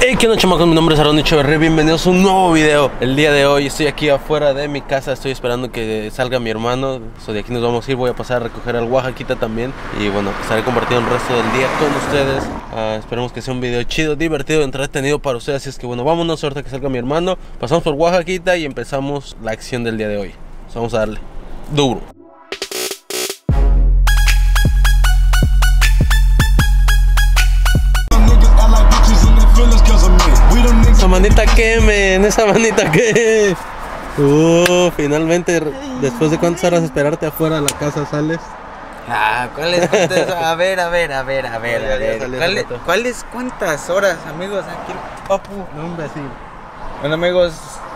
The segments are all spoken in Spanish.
Hey, ¿qué onda chamacos? Mi nombre es Aaron Echeverría, bienvenidos a un nuevo video. El día de hoy estoy aquí afuera de mi casa, estoy esperando que salga mi hermano. So de aquí nos vamos a ir, voy a pasar a recoger al Oaxaquita también. Y bueno, estaré compartiendo el resto del día con ustedes. Ah, Esperemos que sea un video chido, divertido, entretenido para ustedes. Así es que bueno, vámonos ahorita que salga mi hermano. Pasamos por Oaxaquita y empezamos la acción del día de hoy. Vamos a darle. Duro Manita quemen, esa manita que. Uh, finalmente, después de cuántas horas esperarte afuera de la casa sales. Ah, ¿cuáles cuántas? A ver, a ver, a ver, a ver, a ver. ¿Cuáles, cuáles cuántas horas, amigos? Aquí, papu. No, imbécil. Bueno, amigos,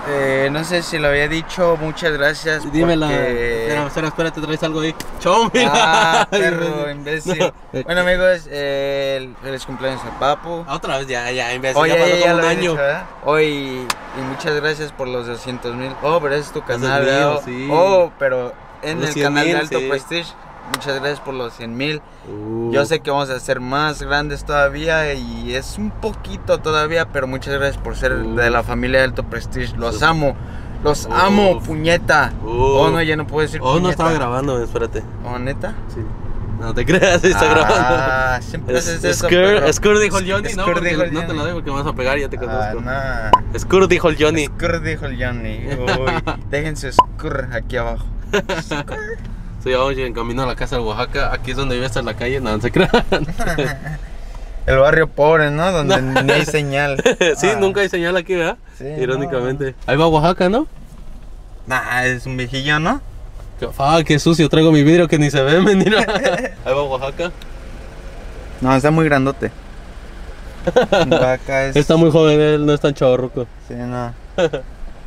eh, no sé si lo había dicho, muchas gracias. Dímela. porque- Espera, espera, espera, te traes algo ahí. Chau, mira. Ah, perro, imbécil. No, Bueno, amigos, eh, el- feliz cumpleaños a Papu. Otra vez, ya, ya, imbécil. Oye, ya ya, ya como un año. dicho. Hoy, y muchas gracias por los 200 mil. Oh, pero ese es tu canal, es mío, sí. Oh, pero en el 100,000, canal de Alto sí. Prestige. Muchas gracias por los 100 mil. Uh, Yo sé que vamos a ser más grandes todavía y es un poquito todavía, pero muchas gracias por ser Uf. de la familia de Alto Prestige. Los amo, los amo, puñeta. Oh, no, ya no puedo decir Oh, no puñeta. estaba grabando, espérate. ¿Oh, neta? Sí. No te creas, está Ah, siempre grabando. haces eso, Skur, perro. Skur dijo el Johnny, no, Skur porque dijo el no te lo doy porque me vas a pegar, ya te Ah, conozco. nah. Skur dijo el Johnny. Skur dijo el Johnny. Uy, dejen su Skur aquí abajo. Sí, vamos en camino a la casa de Oaxaca. Aquí es donde vive hasta en la calle. No, no se crean. El barrio pobre, ¿no? Donde ni hay señal. sí, Ah. nunca hay señal aquí, ¿verdad? Sí, Irónicamente. Ahí va Oaxaca, ¿no? Nah, es un viejillo, ¿no? Ah, qué sucio. Traigo mi vidrio que ni se ve, mentira. Ahí va Oaxaca. No, está muy grandote. Oaxaca es. Está muy joven, él no es tan chavorruco. Sí, no.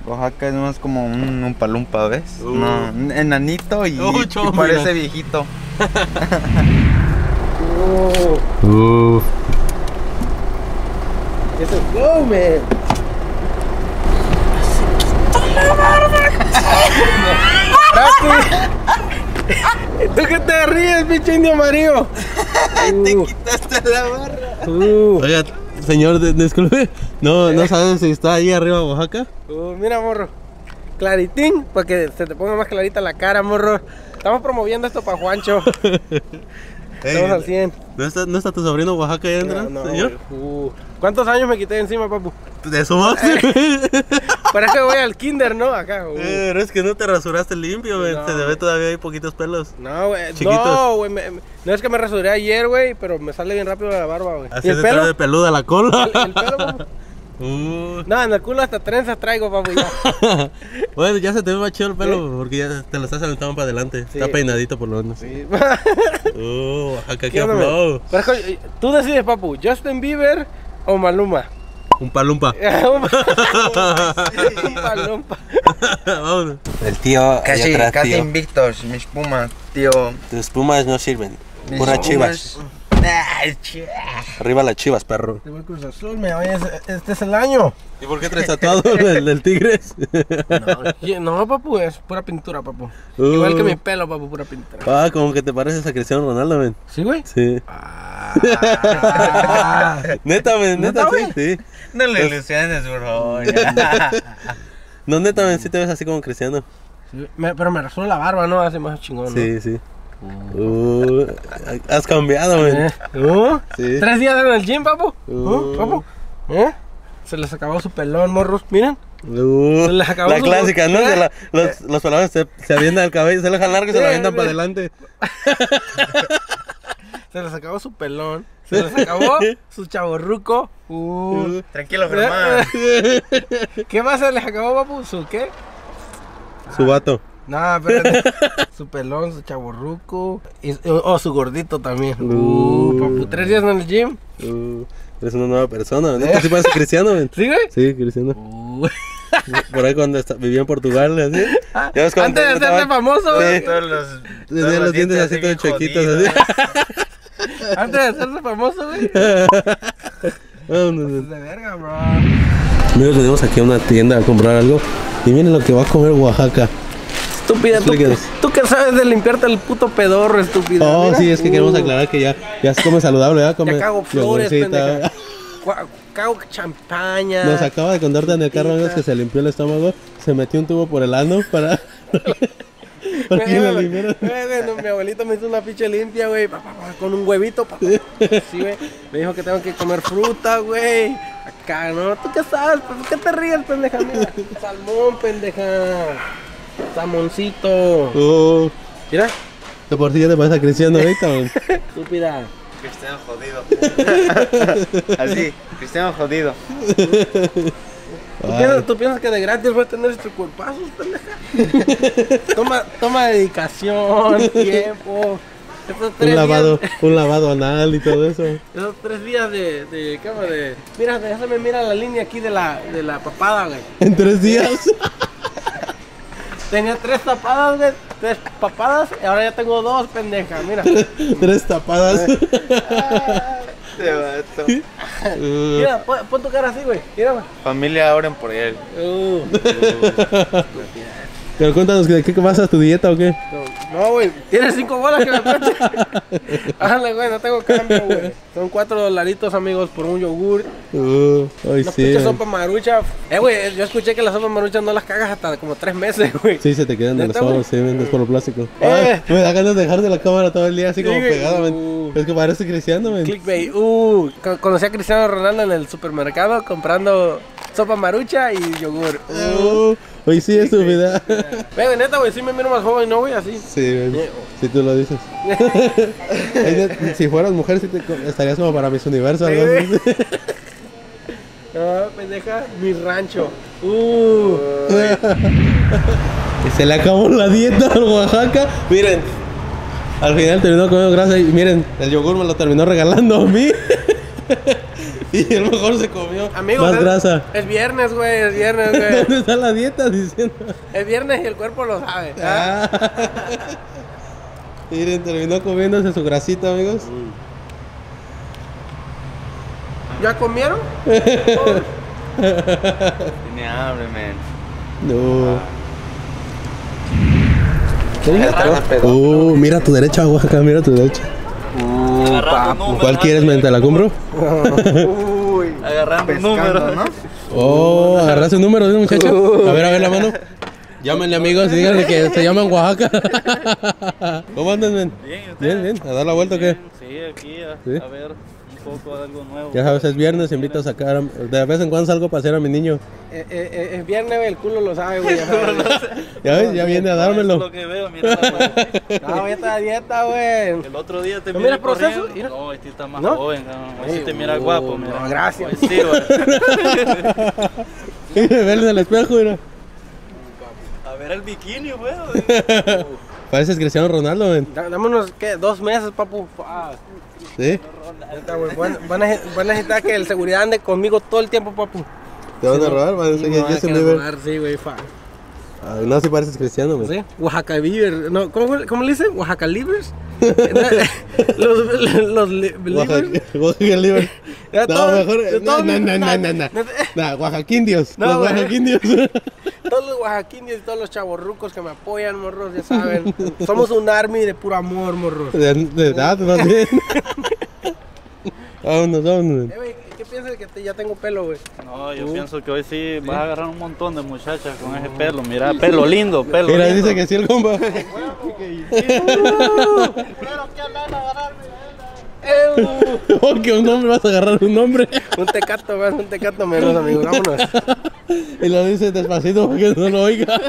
Oaxaca es más como un, un palumpa, ¿ves? Uh. No, un enanito y, Oh, y chomba. parece viejito. Uh. Eso come. ¿Tú qué te ríes, pinche indio amarillo? Te quitaste la barra. Oiga, señor, disculpe. No, no sabes si está ahí arriba Oaxaca. Uh, mira, morro. Claritín, para que se te ponga más clarita la cara, morro. Estamos promoviendo esto para Juancho. Estamos al 100. ¿No está, ¿No está tu sobrino Oaxaca ahí adentro, No, no, señor? güey. Uh, ¿Cuántos años me quité encima, papu? De su madre. Para que voy al kinder, ¿no? Acá. uh. Pero es que no te rasuraste limpio, güey. No. Se te ve todavía hay poquitos pelos. No, güey. No, güey. No es que me rasuré ayer, güey, pero me sale bien rápido la barba, güey. Así ¿Y el pelo? de peluda la cola. ¿El, el pelo, papu? Uh. No, en el culo hasta trenzas traigo, papu, ya. bueno, ya se te ve más chido el pelo porque ya te lo estás aventando para adelante. Sí. Está peinadito por lo menos. Sí. Uh, ¿Qué flow. que, Tú decides, papu, ¿Justin Bieber o Maluma? Un palumpa. Un palompa. Vámonos. El tío Casi, atrás, casi tío. invictos, mis pumas, tío. Tus espumas no sirven. Mis pumas. chivas. Arriba las chivas, perro. Te voy a Cruz Azul, me oye, este es el año. ¿Y por qué traes tatuado el del Tigres? No, no, papu, es pura pintura, papu. Uh. Igual que mi pelo, papu, pura pintura. Ah, como que te pareces a Cristiano Ronaldo, men. ¿Sí, güey? Sí. Ah. Neta, men, neta, ¿Neta, sí, sí. No le ilusiones, bro. No, neta, men, sí te ves así como Cristiano. Sí, me- pero me rasuro la barba, ¿no? Hace más chingón, ¿no? Sí, sí. Uh, has cambiado, men. ¿Eh? ¿Uh? Sí. ¿Tres días en el gym, papu? ¿Uh? Uh. ¿Papu? ¿Eh? Se les acabó su pelón, morros. Miren. Uh, Se les acabó la su- clásica, ¿no? ¿Eh? La- los, los pelados se, se avientan el cabello, se lo dejan largo y se lo avientan para adelante. Se les acabó su pelón. Se les acabó su chaborruco. Uh. Tranquilo, Germán. ¿Qué más se les acabó, papu? ¿Su qué? Su vato. No, espérate. su pelón, su chaborruco. O o su gordito también. Uh. Uh, papu, tres días en el gym. Uh, eres una nueva persona, men. Neta, sí parece Cristiano, men. ¿Sí, güey? Sí, Cristiano. Uh. Por ahí cuando está- vivía en Portugal, así. Ya ves cuando Antes de estaba- hacerse famoso, güey. Sí. Todos los, Tenía los dientes así todos chuequitos, jodidos. Antes de hacerse famoso, güey. Vámonos. De verga, bro. Amigos, venimos aquí a una tienda a comprar algo. Y miren lo que va a comer Oaxaca. Estúpida, ¿tú, tú que sabes de limpiarte el puto pedorro, estúpida. Oh, Mira. sí, es que queremos aclarar que ya, ya se come saludable, ¿verdad? Come Ya cago flores, pendeja. Cago champaña. Nos acaba de contarte en el carro, amigos, que se limpió el estómago. Se metió un tubo por el ano para. güey, güey, no, mi abuelito me hizo una pinche limpia, güey, con un huevito, pa, pa. Sí, güey. Me dijo que tengo que comer fruta, güey. Acá, ¿no? ¿Tú qué sabes? ¿Por qué te ríes, pendeja? Mira, salmón, pendeja. Salmoncito. Oh, Mira, de por sí ya te pasa creciendo ahorita, estúpida. Cristiano jodido. Así, Cristiano jodido. ¿Tú piensas, tú piensas que de gratis voy a tener estos cuerpazos, pendeja? toma, toma dedicación, tiempo. Un lavado, días- un lavado anal y todo eso. Esos tres días de, de, de Mira, déjame mira la línea aquí de la, de la papada, güey. En tres días. Tenía tres tapadas, güey, tres papadas, y ahora ya tengo dos, pendeja, mira. tres tapadas. Este vato. Uh, Mira, pon, pon tu cara así, güey, mira, güey. Familia, oren por él. Uh, Pero cuéntanos, ¿de qué basas tu dieta o qué? no, güey, tienes cinco bolas que me prestes. Ájale, güey, no tengo cambio, güey. Son cuatro dolaritos, amigos, por un yogur. Uh, hoy Una sí. sopa marucha. Eh, güey, yo escuché que la sopa marucha no las cagas hasta como tres meses, güey. Sí, se te quedan en los ¿Neta, güey? ojos, sí, man, es por lo plástico. Eh. Ay, me da ganas de dejar de la cámara todo el día así Sí, como güey. pegado. Uh. Es que parece cristiano, man. Clickbait. Uh, co- conocí a Cristiano Ronaldo en el supermercado comprando sopa marucha y yogur. Uh. Hoy sí es tu vida. Güey, neta, güey, sí me miro más joven, ¿no, güey? Así. Sí, man. Si tú lo dices. Si fueras mujer, sí te estarías como para mis universos. algo así. No, pendeja, mi rancho. Uh. Se le acabó la dieta al Oaxaca. Miren, al final terminó comiendo grasa y miren, el yogur me lo terminó regalando a mí. y el mejor se comió Amigos, más es, grasa. es viernes, güey, es viernes, güey. ¿Dónde está la dieta diciendo? es viernes y el cuerpo lo sabe. ¿ah? Ah. Miren, terminó comiéndose su grasita, amigos. ¿Ya comieron? Tiene hambre, man. No. Pedo. Uh, mira a tu derecha, Oaxaca, mira a tu derecha. Uh. ¿Cuál quieres, men? ¿Te la compro? Uy. Agarrando Pescando, números. ¿no? Oh, agarraste un número de un muchacho. A ver, a ver la mano. Llámenle amigos y díganle que se llaman Oaxaca. ¿Cómo andan, men? Bien. Bien, bien. ¿A dar la vuelta o qué? Sí, aquí a, ¿Sí? a ver un poco de algo nuevo. Ya sabes, es viernes, invito a sacar. De vez en cuando salgo a pasear a mi niño. Eh, eh, eh, es viernes, el culo lo sabe, güey. ya sabes. Ya ves, ya viene a es dármelo. lo que veo, mira la huevo. No, ya está a dieta, güey. El otro día te ¿No miré mira el proceso? Mira. No, este está más ¿No? joven. No, Hoy sí te mira uh, guapo, mira. no, gracias. Hoy sí, güey. Verle en el espejo, mira. A ver el bikini, güey. Pareces Cristiano Ronaldo, unos, ¿qué? Dos meses, papu. Ah, ¿Sí? güey, Van, a, van a necesitar que el seguridad ande conmigo todo el tiempo, papu. ¿Te van a robar? Van a decir que Justin Bieber. Sí, güey, fa. Ah, No, si pareces cristiano, men. ¿Sí? Oaxaca Beaver. No, ¿cómo, ¿Cómo le dicen? ¿Oaxaca Livers? los los Livers. Oaxaca, Oaxaca libre. Ya No, mejor. No, no, no, no, no, no. Oaxaquindios. No, Los güey. oaxaquindios. Todos los oaxaquindios y todos los chavorrucos que me apoyan, morros, ya saben. Somos un army de puro amor, morros. De, de edad, bien. Vámonos, vámonos. Eh, güey, ¿Qué piensas de que te- ya tengo pelo, güey? No, yo pienso que hoy sí vas a agarrar un montón de muchachas con ese pelo. Mira, pelo lindo, pelo Mira, lindo. dice que sí el compa. Oh, que un hombre vas a agarrar un hombre. Un tecato más, un tecato menos, amigos. Vámonos. Y lo dice despacito para que no lo oiga.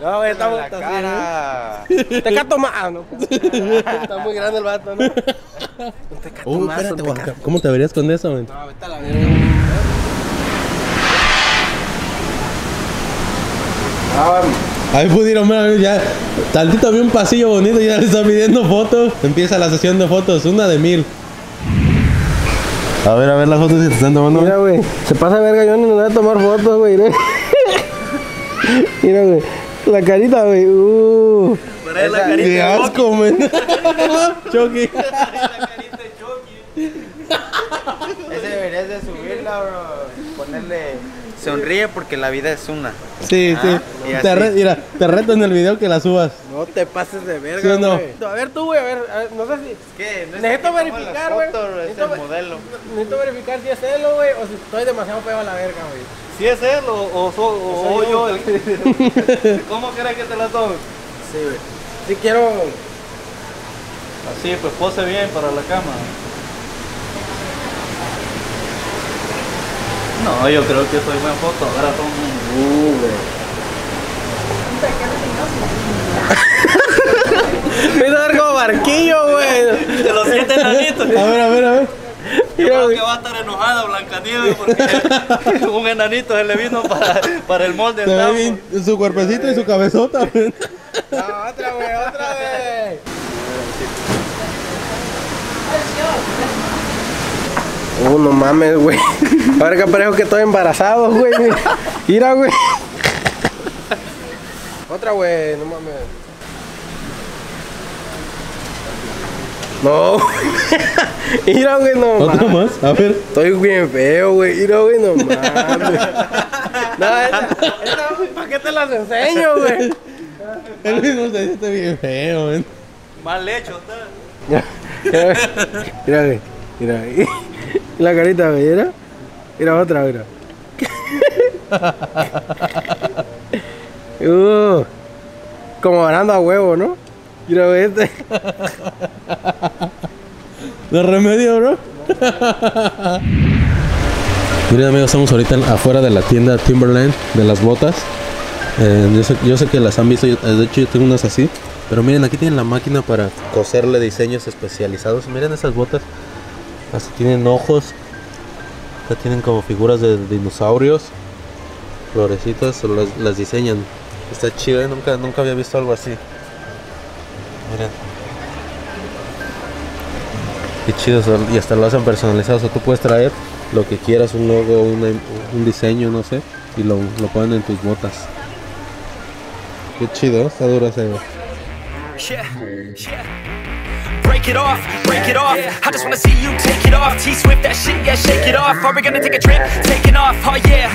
No, güey, estamos La así, cara. ¿no? Tecato más. Ah, no. Está muy grande el vato, ¿no? Un tecato Oh, más. espérate, un tecato. ¿Cómo te verías con eso, man? No, vete a la verga. Ahí pudieron ver, ya. Tantito había un pasillo bonito y ya le está pidiendo fotos. Empieza la sesión de fotos, una de mil. A ver, a ver las fotos que te están tomando. Mira, güey. Se pasa verga, yo nos voy a tomar fotos, güey. Mira, güey. La carita, güey. Uh. La Esa- carita ¡Qué de asco, man! Chucky. Ese deberías de subirla, bro. Ponerle Sonríe porque la vida es una. Sí, Ah, y Te, re- mira, te reto en el video que la subas. No te pases de verga, ¿Sí o no? güey. A ver tú, güey, a ver, a ver, no sé si... ¿Qué? ¿No es Necesito que verificar, güey. Necesito el modelo. Necesito verificar si es él, güey, o si estoy demasiado feo a la verga, güey. Si es él o, o, so- o Soy soy yo. el. ¿Cómo quieres que te la tome? Sí, güey. Sí quiero... Así, pues pose bien para la cámara. No, yo creo que soy buen fotógrafo. Me hizo ver como barquillo, güey. Te lo sientes enanito. A ver, a ver, a ver. Yo creo que va a estar enojada Blancanieves porque un enanito se le vino para, para el molde. Se del ve tambo. bien su cuerpecito y su cabezota. güey. No, otra, güey, otra vez. Uh, no mames, güey. Ahora que parejo que estoy embarazado, güey. Mira, güey. Otra, güey, no mames. No. Mira, güey, no Otra mames. más. A ver. Estoy bien feo, güey. Mira, güey, no mames. No, esta, esta, ¿para qué te las enseño, güey? Él mismo se siente bien feo, güey. Mal hecho está. Mira, mira, güey. Mira, güey. La carita, güey, mira. Mira otra, mira. Uh, como ganando a huevo, ¿no? Mira, este. De remedio, bro. Miren amigos, estamos ahorita afuera de la tienda Timberland de las botas. Eh, yo, sé, yo sé que las han visto, yo- de hecho yo tengo unas así. Pero miren, aquí tienen la máquina para coserle diseños especializados. Miren esas botas. Hasta tienen ojos. Acá tienen como figuras de dinosaurios. Florecitas, las, diseñan. Está chido, ¿eh? nunca, nunca había visto algo así. Miren. Qué chido, y hasta lo hacen personalizado. O sea, tú puedes traer lo que quieras, un logo, un diseño, no sé, y lo, lo ponen en tus botas. Qué chido, está duro ese. Break it off, break it off. I just wanna see you take it off. T Swift, that shit, yeah, shake it off. Are we gonna take a trip? Taking off, oh yeah.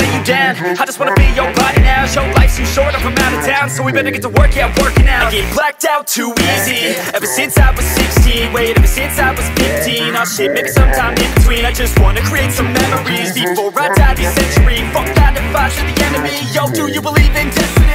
Lay you down. I just wanna be your body now. Your life's too short, I'm out of town. So we better get to work, yeah, working out. I get blacked out too easy. Ever since I was 16, wait, ever since I was 15. Oh shit, maybe sometime in between. I just wanna create some memories before I die this century. Fuck 9 to 5 to the enemy. Yo, do you believe in destiny?